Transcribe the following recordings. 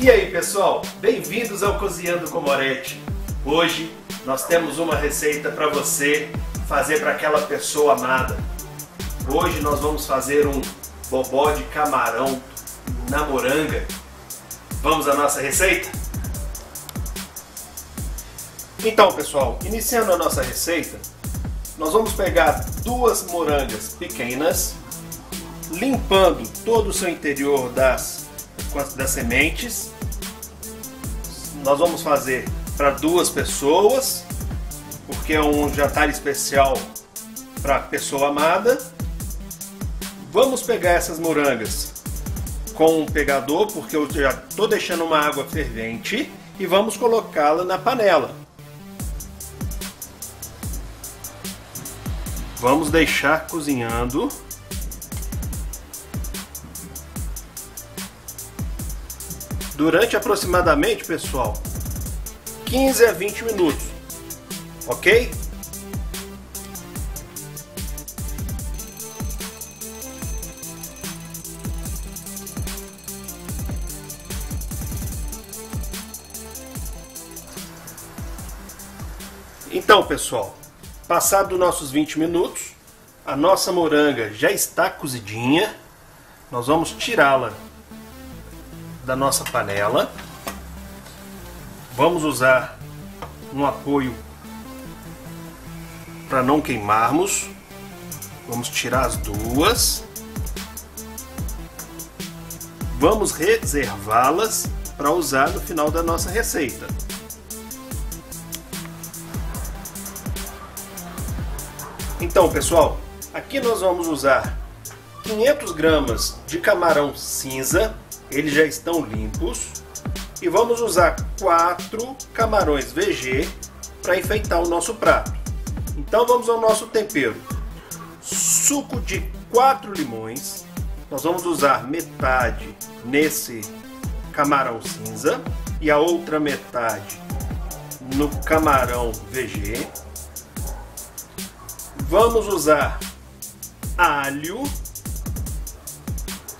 E aí pessoal, bem-vindos ao Cozinhando com Moretti. Hoje nós temos uma receita para você fazer para aquela pessoa amada. Hoje nós vamos fazer um bobó de camarão na moranga. Vamos à nossa receita? Então pessoal, iniciando a nossa receita, nós vamos pegar duas morangas pequenas, limpando todo o seu interior das das sementes. Nós vamos fazer para duas pessoas, porque é um jantar especial para a pessoa amada. Vamos pegar essas morangas com um pegador, porque eu já estou deixando uma água fervente e vamos colocá-la na panela. Vamos deixar cozinhando durante aproximadamente, pessoal, 15 a 20 minutos, ok? Então, pessoal, passado nossos 20 minutos, a nossa moranga já está cozidinha. Nós vamos tirá-la da nossa panela. Vamos usar um apoio para não queimarmos. Vamos tirar as duas. Vamos reservá-las para usar no final da nossa receita. Então, pessoal, aqui nós vamos usar 500 gramas de camarão cinza eles já estão limpos. E vamos usar quatro camarões VG para enfeitar o nosso prato. Então vamos ao nosso tempero. Suco de quatro limões. Nós vamos usar metade nesse camarão cinza e a outra metade no camarão VG. Vamos usar alho.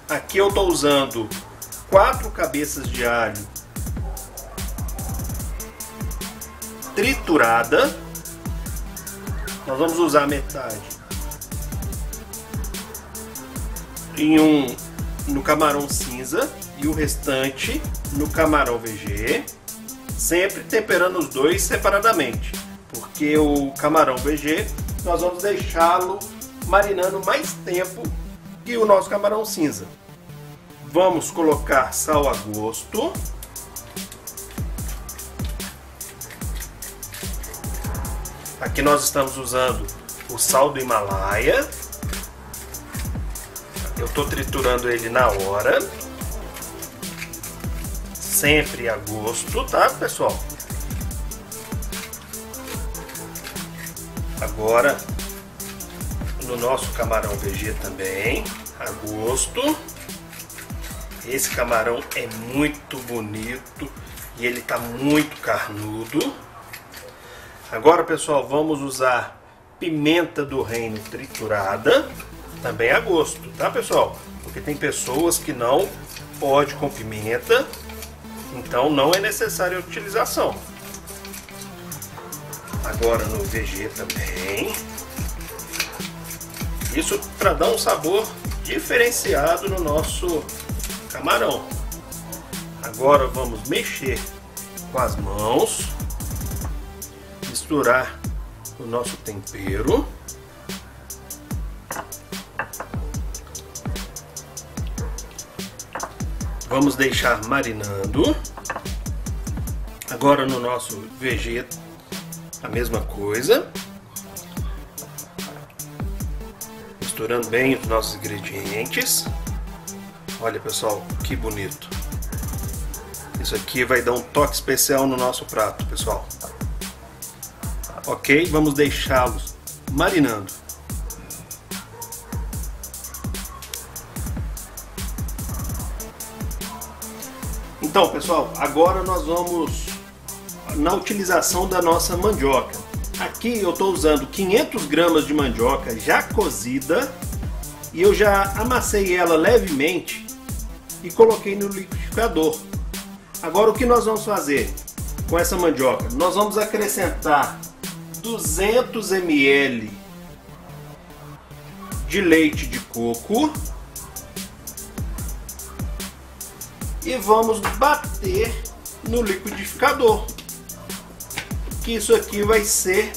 Aqui eu estou usando quatro cabeças de alho triturada. Nós vamos usar metade em um no camarão cinza e o restante no camarão VG, sempre temperando os dois separadamente, porque o camarão VG nós vamos deixá-lo marinando mais tempo que o nosso camarão cinza. Vamos colocar sal a gosto. Aqui nós estamos usando o sal do Himalaia. Eu estou triturando ele na hora. Sempre a gosto, tá, pessoal? Agora, no nosso camarão VG também, a gosto. Esse camarão é muito bonito e ele está muito carnudo. Agora, pessoal, vamos usar pimenta do reino triturada, também a gosto, tá, pessoal? Porque tem pessoas que não pode com pimenta, então não é necessária a utilização. Agora no VG também. Isso para dar um sabor diferenciado no nosso camarão. Agora vamos mexer com as mãos, misturar o nosso tempero. Vamos deixar marinando. Agora no nosso vegeta, a mesma coisa. Misturando bem os nossos ingredientes. Olha pessoal, que bonito. Isso aqui vai dar um toque especial no nosso prato, pessoal. Ok, vamos deixá-los marinando. Então, pessoal, agora nós vamos na utilização da nossa mandioca. Aqui eu estou usando 500 gramas de mandioca já cozida e eu já amassei ela levemente e coloquei no liquidificador. Agora o que nós vamos fazer com essa mandioca? Nós vamos acrescentar 200 ml de leite de coco e vamos bater no liquidificador. Que isso aqui vai ser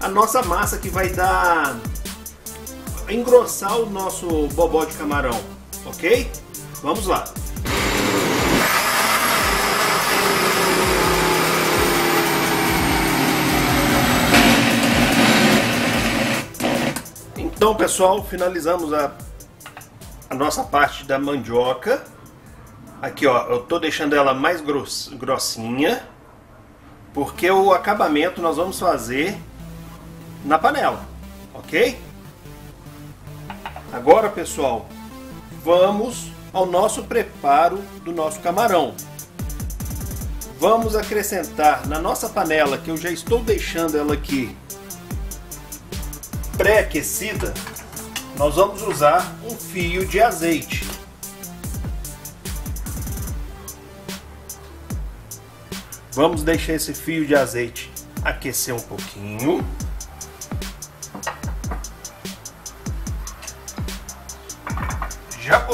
a nossa massa que vai dar engrossar o nosso bobó de camarão, ok? Vamos lá. Então, pessoal, finalizamos a, a nossa parte da mandioca. Aqui, ó, eu tô deixando ela mais gross, grossinha, porque o acabamento nós vamos fazer na panela, ok? Agora, pessoal, vamos ao nosso preparo do nosso camarão. Vamos acrescentar na nossa panela, que eu já estou deixando ela aqui pré-aquecida, nós vamos usar um fio de azeite. Vamos deixar esse fio de azeite aquecer um pouquinho.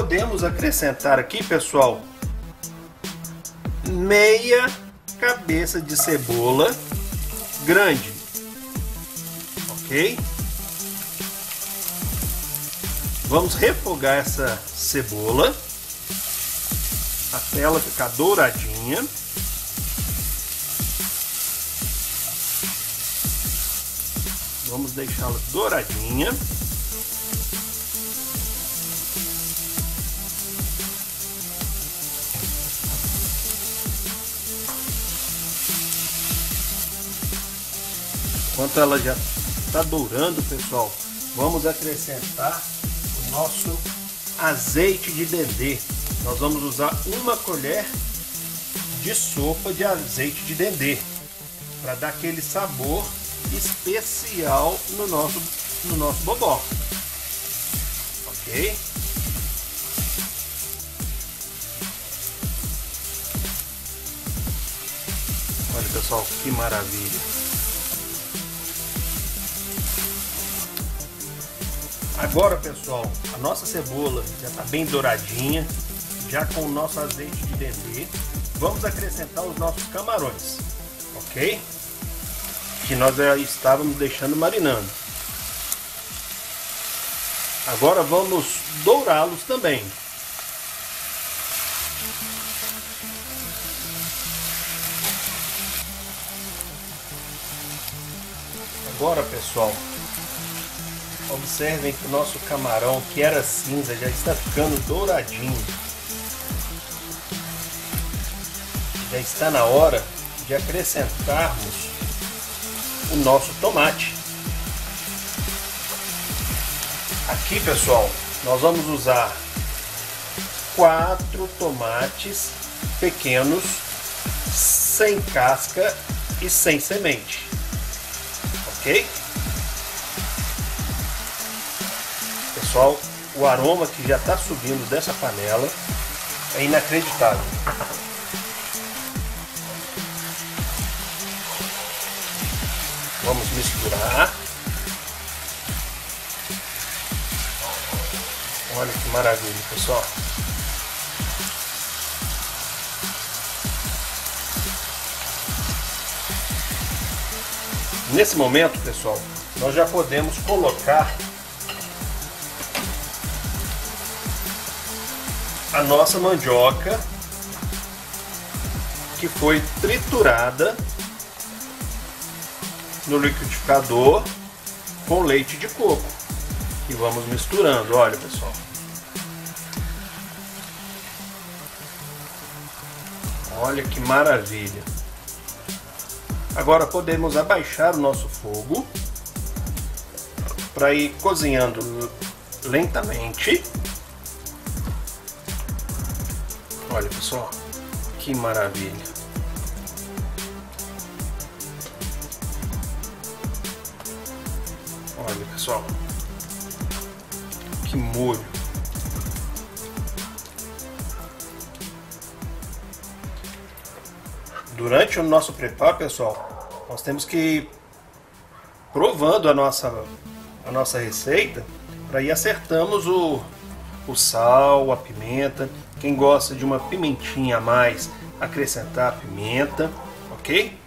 Podemos acrescentar aqui, pessoal, meia cabeça de cebola grande, ok? Vamos refogar essa cebola até ela ficar douradinha. Vamos deixá-la douradinha. Enquanto ela já está dourando, pessoal, vamos acrescentar nosso azeite de dendê. Nós vamos usar uma colher de sopa de azeite de dendê para dar aquele sabor especial no nosso no nosso bobó. OK? Olha pessoal, que maravilha. Agora, pessoal, a nossa cebola já está bem douradinha, já com o nosso azeite de dendê. Vamos acrescentar os nossos camarões, ok? Que nós já estávamos deixando marinando. Agora vamos dourá-los também. Agora, pessoal, Observem que o nosso camarão, que era cinza, já está ficando douradinho. Já está na hora de acrescentarmos o nosso tomate. Aqui, pessoal, nós vamos usar quatro tomates pequenos, sem casca e sem semente. Ok? Pessoal, o aroma que já está subindo dessa panela é inacreditável. Vamos misturar. Olha que maravilha, pessoal. Nesse momento, pessoal, nós já podemos colocar a nossa mandioca que foi triturada no liquidificador com leite de coco. E vamos misturando, olha pessoal. Olha que maravilha. Agora podemos abaixar o nosso fogo para ir cozinhando lentamente Olha pessoal, que maravilha. Olha pessoal, que molho. durante o nosso preparo, pessoal, nós temos que ir provando a nossa, a nossa receita para ir acertamos o, o sal, a pimenta. Quem gosta de uma pimentinha a mais, acrescentar a pimenta, ok?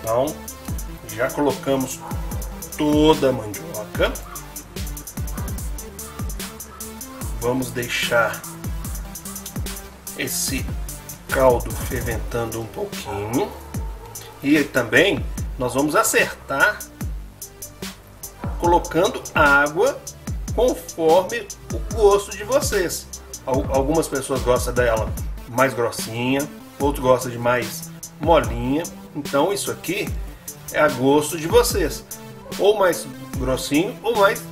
Então, já colocamos toda a mandioca. Vamos deixar esse caldo ferventando um pouquinho. E também nós vamos acertar colocando água conforme o gosto de vocês. Algumas pessoas gostam dela mais grossinha, outros gostam de mais molinha. Então isso aqui é a gosto de vocês. Ou mais grossinho ou mais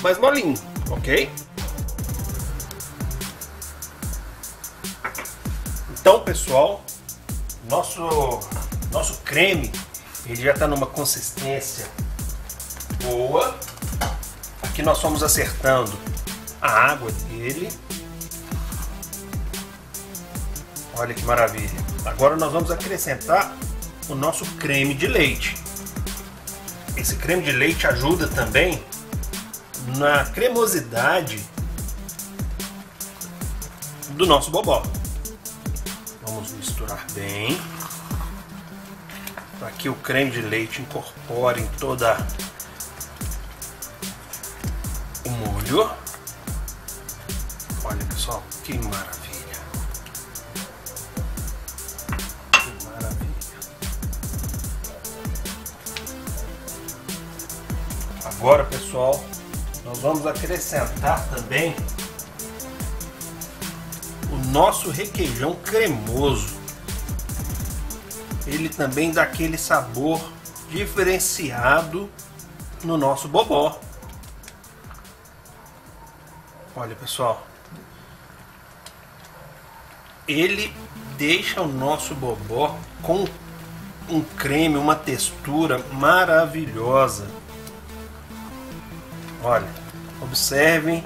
mais molinho, ok? Então, pessoal, nosso nosso creme ele já está numa consistência boa. Aqui nós fomos acertando a água dele. Olha que maravilha. Agora nós vamos acrescentar o nosso creme de leite. Esse creme de leite ajuda também na cremosidade do nosso bobó. Vamos misturar bem para que o creme de leite incorpore em toda o molho. Olha pessoal, que maravilha! Que maravilha! Agora pessoal, nós vamos acrescentar também o nosso requeijão cremoso. Ele também dá aquele sabor diferenciado no nosso bobó. Olha pessoal, ele deixa o nosso bobó com um creme, uma textura maravilhosa. Olha, observem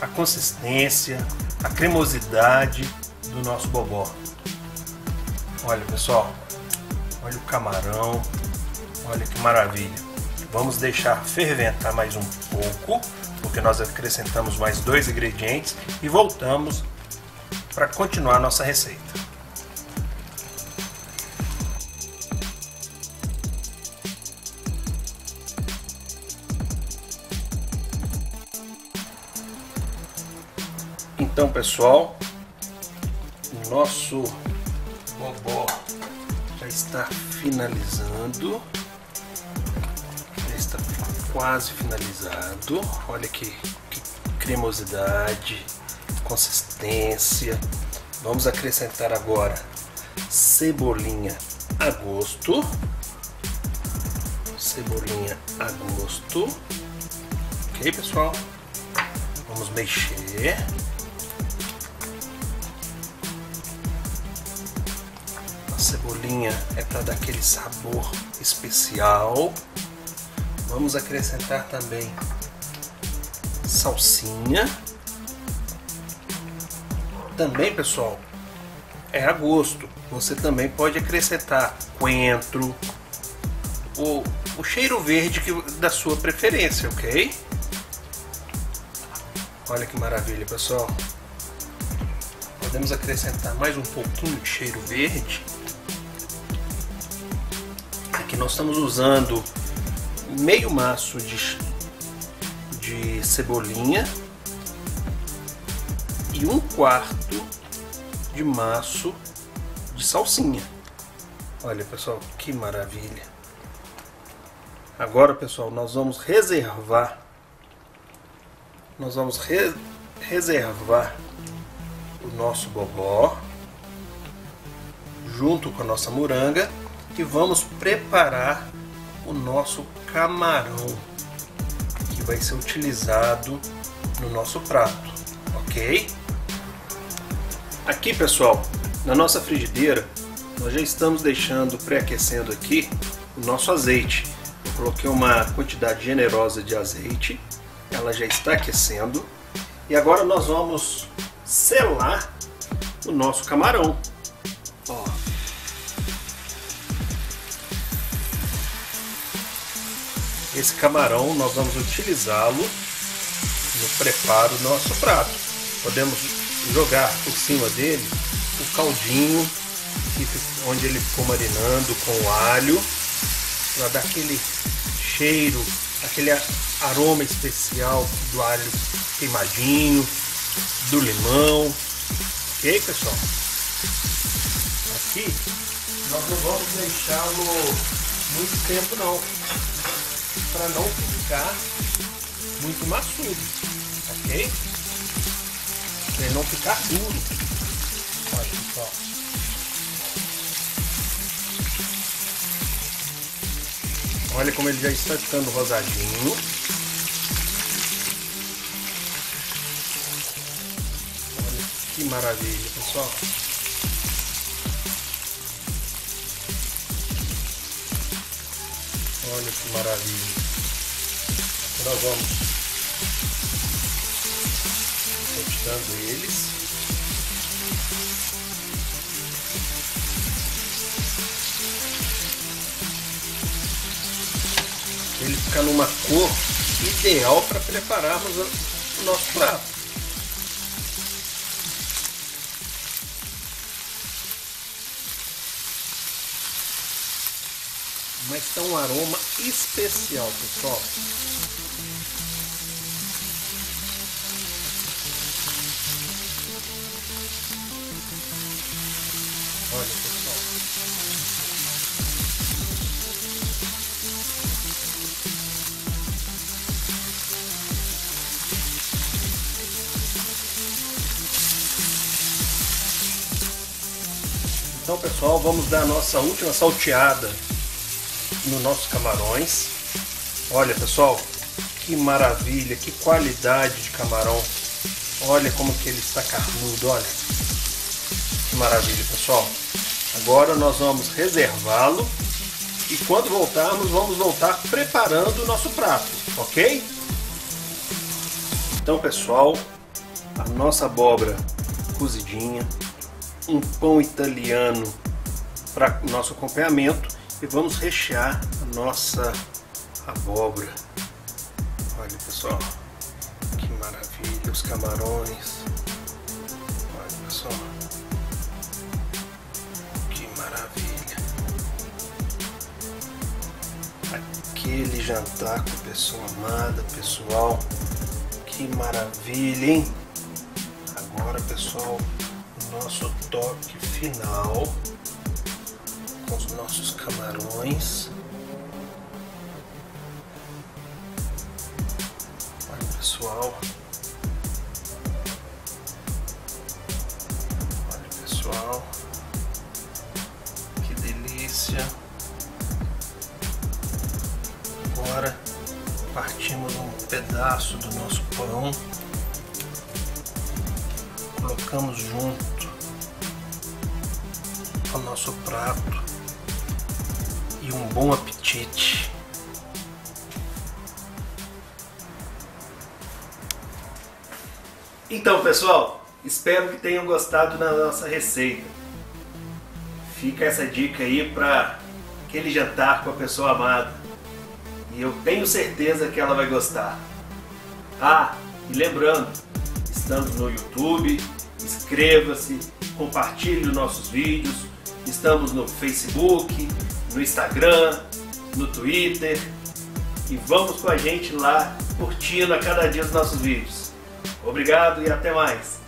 a consistência, a cremosidade do nosso bobó. Olha pessoal, olha o camarão, olha que maravilha. Vamos deixar ferventar mais um pouco porque nós acrescentamos mais dois ingredientes e voltamos para continuar nossa receita. Então, pessoal, o nosso bobó já está finalizando quase finalizado. Olha que, que cremosidade, consistência. Vamos acrescentar agora cebolinha a gosto. Cebolinha a gosto. Ok, pessoal? Vamos mexer. A cebolinha é para dar aquele sabor especial. Vamos acrescentar também salsinha. Também, pessoal, é a gosto. Você também pode acrescentar coentro, o, o cheiro verde que, da sua preferência, ok? Olha que maravilha, pessoal. Podemos acrescentar mais um pouquinho de cheiro verde. Aqui nós estamos usando meio maço de, de cebolinha e um quarto de maço de salsinha. Olha pessoal, que maravilha! Agora pessoal, nós vamos reservar, nós vamos re reservar o nosso bobó junto com a nossa moranga e vamos preparar o nosso camarão que vai ser utilizado no nosso prato, ok? Aqui pessoal, na nossa frigideira, nós já estamos deixando pré-aquecendo aqui o nosso azeite. Eu coloquei uma quantidade generosa de azeite, ela já está aquecendo e agora nós vamos selar o nosso camarão. Esse camarão nós vamos utilizá-lo no preparo do nosso prato. Podemos jogar por cima dele o caldinho onde ele ficou marinando com alho para dar aquele cheiro, aquele aroma especial do alho queimadinho, do limão. Ok, pessoal? Aqui nós não vamos deixá-lo muito tempo não, para não ficar muito maçudo, ok? Para não ficar duro. Olha pessoal. Olha como ele já está ficando rosadinho. Olha que maravilha, pessoal. Olha que maravilha. Nós vamos cortando eles. ele fica numa cor ideal para prepararmos o nosso prato. Mas está um aroma especial, pessoal. Então pessoal, vamos dar a nossa última salteada nos nossos camarões. Olha pessoal, que maravilha, que qualidade de camarão. Olha como que ele está carnudo, olha. Que maravilha pessoal. Agora nós vamos reservá-lo e quando voltarmos vamos voltar preparando o nosso prato, ok? Então pessoal, a nossa abóbora cozidinha, um pão italiano para nosso acompanhamento e vamos rechear a nossa abóbora. Olha pessoal, que maravilha, os camarões. Olha pessoal, que maravilha. Aquele jantar com a pessoa amada, pessoal. Que maravilha, hein? Agora pessoal, nosso toque final com os nossos camarões. Olha pessoal. Olha pessoal. Que delícia. Agora partimos um pedaço do nosso pão colocamos junto ao nosso prato e um bom apetite. Então pessoal, espero que tenham gostado da nossa receita. Fica essa dica aí para aquele jantar com a pessoa amada. E eu tenho certeza que ela vai gostar. Ah, e lembrando, estamos no YouTube, inscreva-se, compartilhe os nossos vídeos. Estamos no Facebook, no Instagram, no Twitter. E vamos com a gente lá curtindo a cada dia os nossos vídeos. Obrigado e até mais!